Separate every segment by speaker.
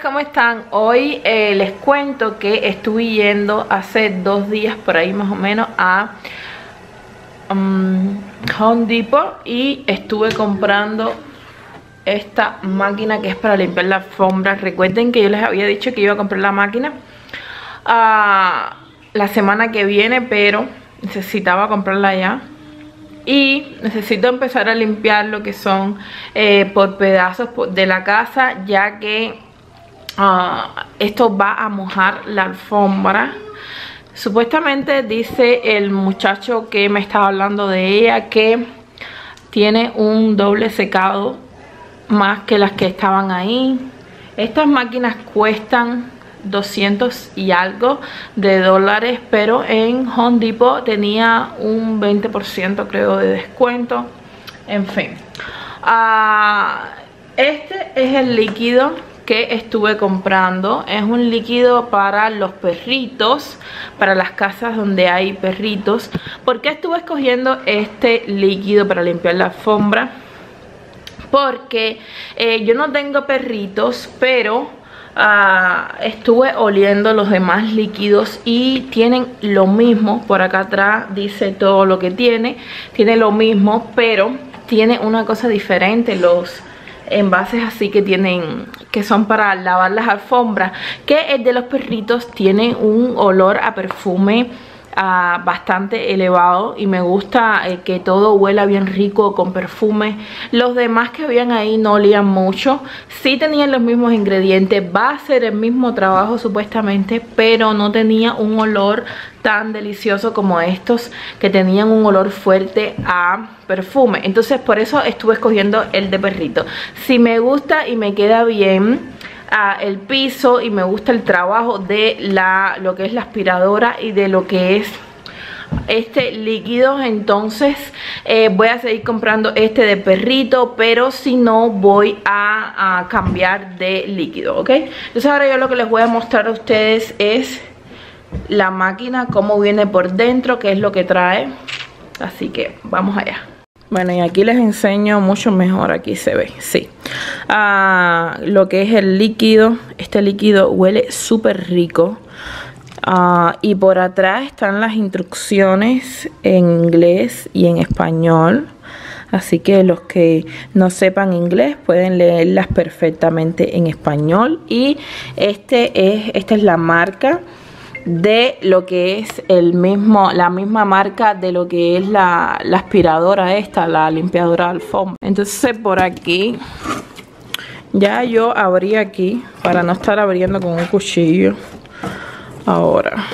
Speaker 1: ¿cómo están? Hoy eh, les cuento que estuve yendo hace dos días por ahí más o menos a um, Home Depot y estuve comprando esta máquina que es para limpiar la alfombra. Recuerden que yo les había dicho que iba a comprar la máquina uh, la semana que viene, pero necesitaba comprarla ya y necesito empezar a limpiar lo que son eh, por pedazos de la casa ya que ah, esto va a mojar la alfombra. Supuestamente dice el muchacho que me estaba hablando de ella que tiene un doble secado más que las que estaban ahí. Estas máquinas cuestan 200 y algo de dólares pero en Home Depot tenía un 20% creo de descuento. En fin. Ah, este es el líquido que estuve comprando es un líquido para los perritos para las casas donde hay perritos. ¿por qué estuve escogiendo este líquido para limpiar la alfombra? porque eh, yo no tengo perritos pero Ah, estuve oliendo los demás líquidos y tienen lo mismo, por acá atrás dice todo lo que tiene, tiene lo mismo, pero tiene una cosa diferente, los envases así que tienen que son para lavar las alfombras que el de los perritos tiene un olor a perfume bastante elevado y me gusta eh, que todo huela bien rico con perfume. Los demás que habían ahí no olían mucho. Sí tenían los mismos ingredientes, va a ser el mismo trabajo supuestamente, pero no tenía un olor tan delicioso como estos que tenían un olor fuerte a perfume. Entonces por eso estuve escogiendo el de perrito. Si me gusta y me queda bien el piso y me gusta el trabajo de la lo que es la aspiradora y de lo que es este líquido. Entonces eh, voy a seguir comprando este de perrito pero si no voy a, a, cambiar de líquido ok entonces ahora yo lo que les voy a mostrar a ustedes es la máquina cómo viene por dentro qué es lo que trae. Así que vamos allá. Bueno, y aquí les enseño mucho mejor, aquí se ve, sí. Ah, lo que es el líquido, este líquido huele súper rico. Ah, y por atrás están las instrucciones en inglés y en español. Así que los que no sepan inglés pueden leerlas perfectamente en español. Y este es, esta es la marca de lo que es el mismo, la misma marca de lo que es la, aspiradora esta, la limpiadora de alfombra. Entonces por aquí, ya yo abrí aquí para no estar abriendo con un cuchillo ahora.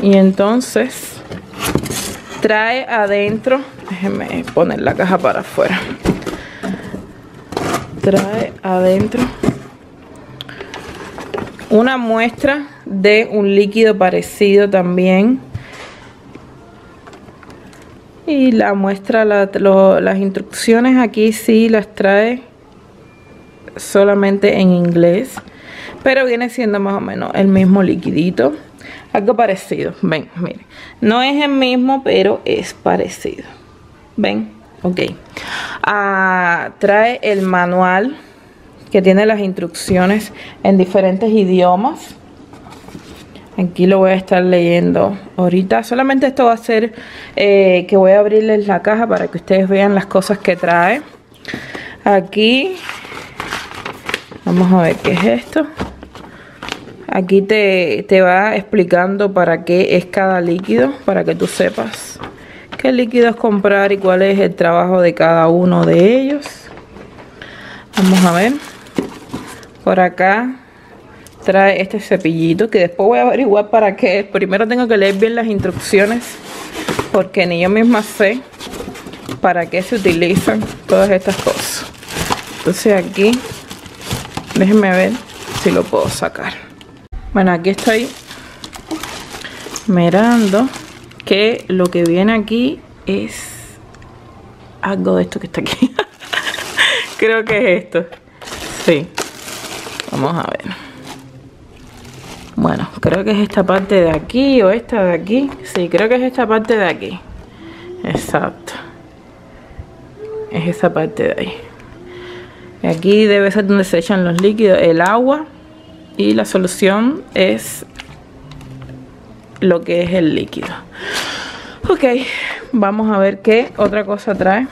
Speaker 1: Y entonces trae adentro, déjenme poner la caja para afuera. Trae adentro una muestra de un líquido parecido también y la muestra las instrucciones aquí sí las trae solamente en inglés pero viene siendo más o menos el mismo liquidito algo parecido ven miren no es el mismo pero es parecido ven ok ah, trae el manual que tiene las instrucciones en diferentes idiomas. Aquí lo voy a estar leyendo ahorita. Solamente esto va a ser eh, que voy a abrirles la caja para que ustedes vean las cosas que trae. Aquí, vamos a ver qué es esto. Aquí te, te va explicando para qué es cada líquido, para que tú sepas qué líquidos comprar y cuál es el trabajo de cada uno de ellos. Vamos a ver. Por acá trae este cepillito que después voy a averiguar para qué Primero tengo que leer bien las instrucciones porque ni yo misma sé para qué se utilizan todas estas cosas. Entonces aquí, déjenme ver si lo puedo sacar. Bueno, aquí estoy mirando que lo que viene aquí es algo de esto que está aquí. Creo que es esto. Sí. Vamos a ver. Bueno, creo que es esta parte de aquí o esta de aquí. Sí, creo que es esta parte de aquí. Exacto. Es esa parte de ahí. Aquí debe ser donde se echan los líquidos, el agua y la solución es lo que es el líquido. Ok, vamos a ver qué otra cosa trae.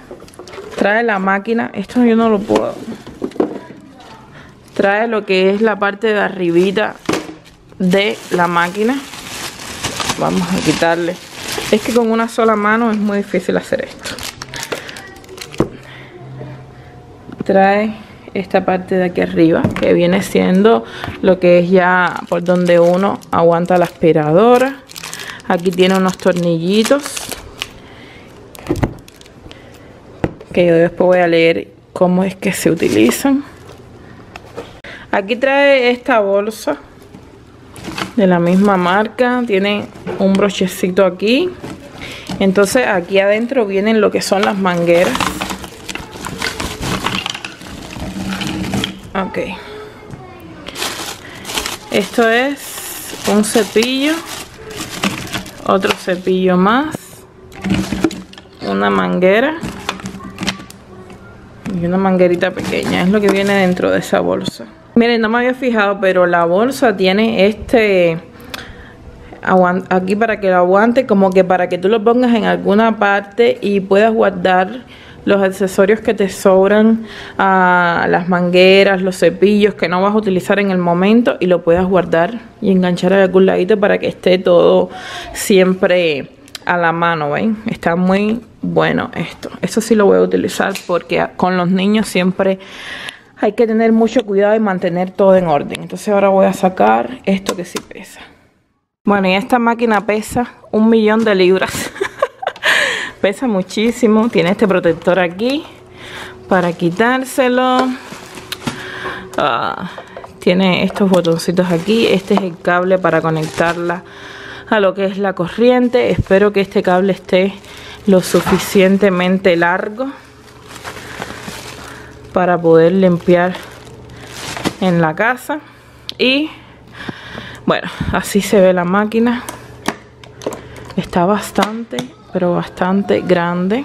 Speaker 1: Trae la máquina, esto yo no lo puedo. Trae lo que es la parte de arribita de la máquina. Vamos a quitarle. Es que con una sola mano es muy difícil hacer esto. Trae esta parte de aquí arriba que viene siendo lo que es ya por donde uno aguanta la aspiradora. Aquí tiene unos tornillitos que yo después voy a leer cómo es que se utilizan. Aquí trae esta bolsa de la misma marca tiene un brochecito aquí. Entonces aquí adentro vienen lo que son las mangueras ok. Esto es un cepillo otro cepillo más una manguera y una manguerita pequeña. Es lo que viene dentro de esa bolsa. Miren no me había fijado pero la bolsa tiene este aquí para que lo aguante como que para que tú lo pongas en alguna parte y puedas guardar los accesorios que te sobran, a las mangueras, los cepillos que no vas a utilizar en el momento y lo puedas guardar y enganchar a algún ladito para que esté todo siempre a la mano, ¿ven? Está muy bueno esto. Eso sí lo voy a utilizar porque con los niños siempre hay que tener mucho cuidado y mantener todo en orden. Entonces ahora voy a sacar esto que sí pesa. Bueno, y esta máquina pesa un millón de libras. pesa muchísimo. Tiene este protector aquí para quitárselo. Ah, tiene estos botoncitos aquí. Este es el cable para conectarla a lo que es la corriente. Espero que este cable esté lo suficientemente largo para poder limpiar en la casa. Y bueno así se ve la máquina. Está bastante pero bastante grande.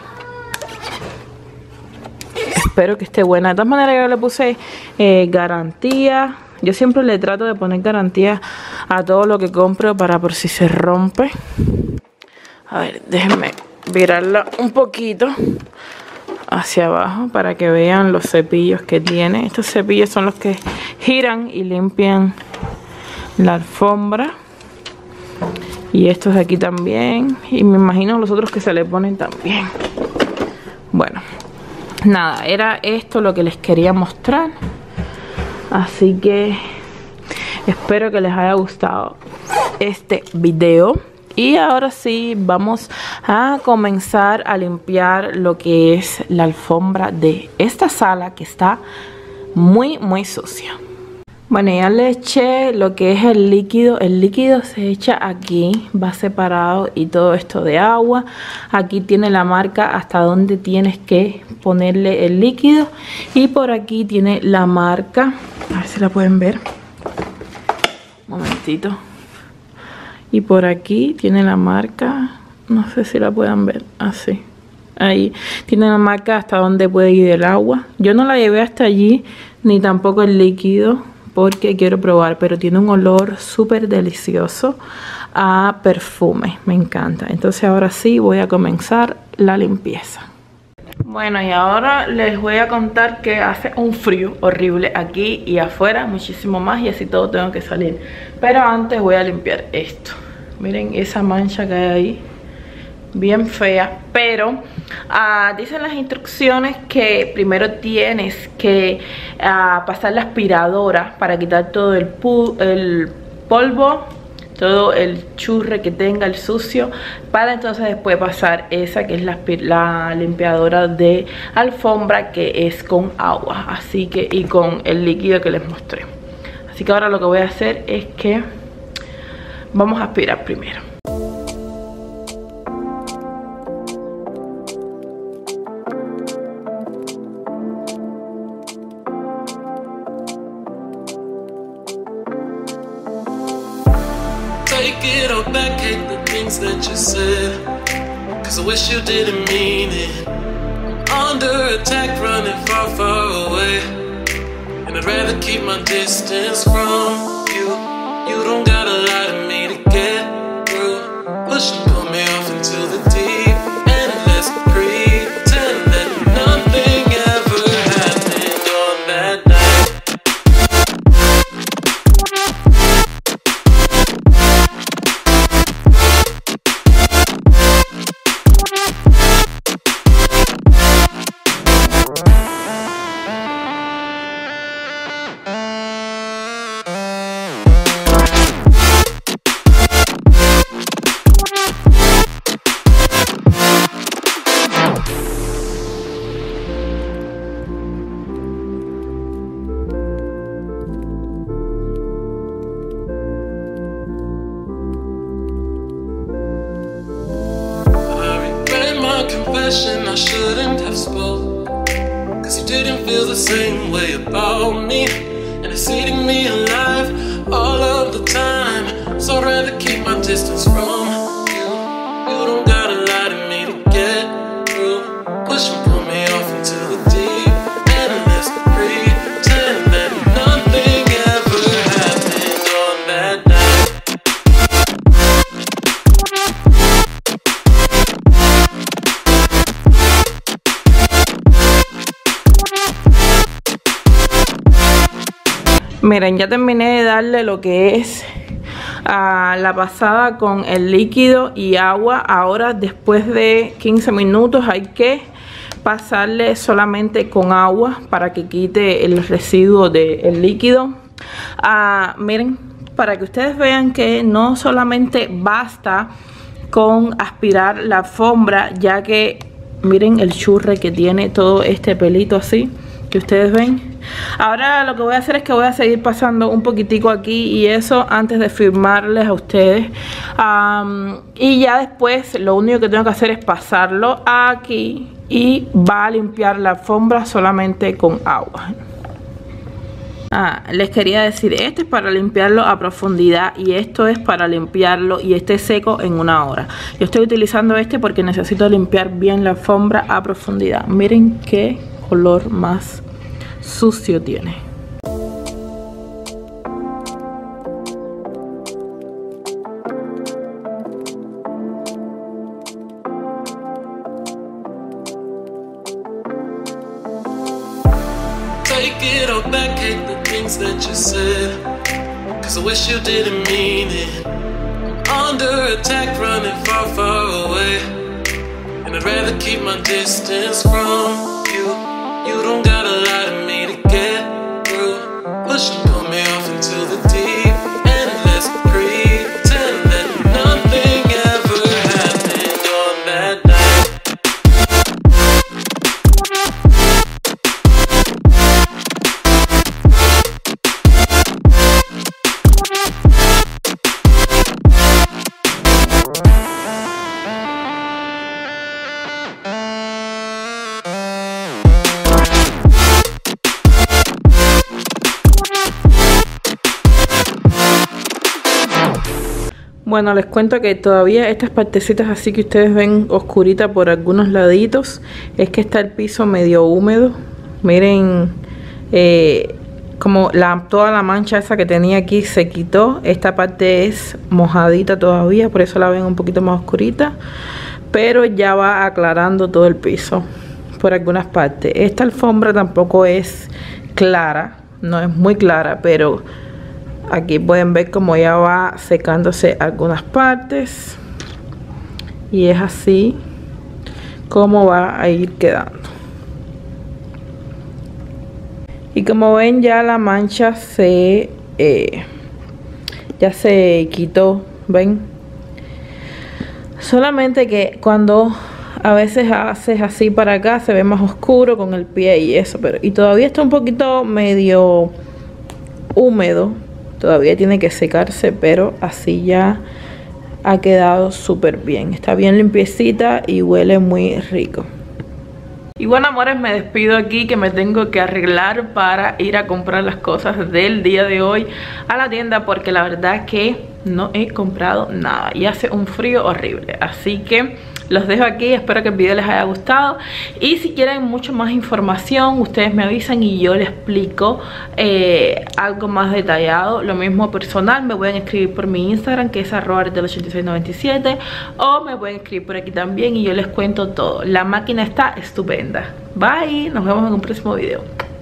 Speaker 1: Espero que esté buena. De todas maneras yo le puse eh, garantía. Yo siempre le trato de poner garantía a todo lo que compro para por si se rompe. A ver déjenme virarla un poquito hacia abajo para que vean los cepillos que tiene. Estos cepillos son los que giran y limpian la alfombra y estos de aquí también. Y me imagino los otros que se le ponen también. Bueno nada era esto lo que les quería mostrar. Así que espero que les haya gustado este video. Y ahora sí vamos a comenzar a limpiar lo que es la alfombra de esta sala que está muy muy sucia bueno, ya le eché lo que es el líquido. El líquido se echa aquí, va separado y todo esto de agua. Aquí tiene la marca hasta donde tienes que ponerle el líquido. Y por aquí tiene la marca. A ver si la pueden ver. Un momentito. Y por aquí tiene la marca. No sé si la puedan ver. Así. Ahí tiene la marca hasta donde puede ir el agua. Yo no la llevé hasta allí, ni tampoco el líquido porque quiero probar, pero tiene un olor súper delicioso a perfume, me encanta. Entonces ahora sí voy a comenzar la limpieza. Bueno, y ahora les voy a contar que hace un frío horrible aquí y afuera, muchísimo más, y así todo tengo que salir. Pero antes voy a limpiar esto. Miren esa mancha que hay ahí bien fea, pero ah, dicen las instrucciones que primero tienes que ah, pasar la aspiradora para quitar todo el, polvo, todo el churre que tenga, el sucio, para entonces después pasar esa que es la, la limpiadora de alfombra que es con agua, así que y con el líquido que les mostré. Así que ahora lo que voy a hacer es que vamos a aspirar primero.
Speaker 2: Attack, far, far away. And I'd rather keep my distance from You You don't gotta lie to me to get through. Push shouldn't have spoke. Cause you didn't feel the same way about me. And it's eating me alive
Speaker 1: Miren, ya terminé de darle lo que es la pasada con el líquido y agua. Ahora después de 15 minutos hay que pasarle solamente con agua para que quite el residuo del líquido. Ah, miren, para que ustedes vean que no solamente basta con aspirar la alfombra, ya que miren el churre que tiene todo este pelito así que ustedes ven ahora lo que voy a hacer es que voy a seguir pasando un poquitico aquí y eso antes de firmarles a ustedes y ya después lo único que tengo que hacer es pasarlo aquí y va a limpiar la alfombra solamente con agua Ah, les quería decir, este es para limpiarlo a profundidad y esto es para limpiarlo y esté seco en una hora. Yo estoy utilizando este porque necesito limpiar bien la alfombra a profundidad. Miren qué color más sucio tiene.
Speaker 2: Take it all back, hate the things that you said. Cause I wish you didn't mean it. Under attack, running far, far away. And I'd rather keep my distance from you. You don't gotta lie to me to get through. Push pull me
Speaker 1: Bueno, les cuento que todavía estas partecitas así que ustedes ven oscurita por algunos laditos, es que está el piso medio húmedo. Miren, eh, como toda la mancha esa que tenía aquí se quitó. Esta parte es mojadita todavía, por eso la ven un poquito más oscurita. Pero ya va aclarando todo el piso por algunas partes. Esta alfombra tampoco es clara, no es muy clara, pero aquí pueden ver como ya va secándose algunas partes. Y es así como va a ir quedando. Y como ven ya la mancha se eh, ya se quitó ven solamente que cuando a veces haces así para acá se ve más oscuro con el pie y eso pero y todavía está un poquito medio húmedo todavía tiene que secarse pero así ya ha quedado súper bien. Está bien limpiecita y huele muy rico. Y bueno amores me despido aquí que me tengo que arreglar para ir a comprar las cosas del día de hoy a la tienda porque la verdad que no he comprado nada y hace un frío horrible. Así que los dejo aquí, espero que el video les haya gustado. Y si quieren mucho más información ustedes me avisan y yo les explico eh, algo más detallado, lo mismo personal me pueden escribir por mi Instagram que es arroba del 8697 o me pueden escribir por aquí también y yo les cuento todo, la máquina está estupenda, bye, nos vemos en un próximo video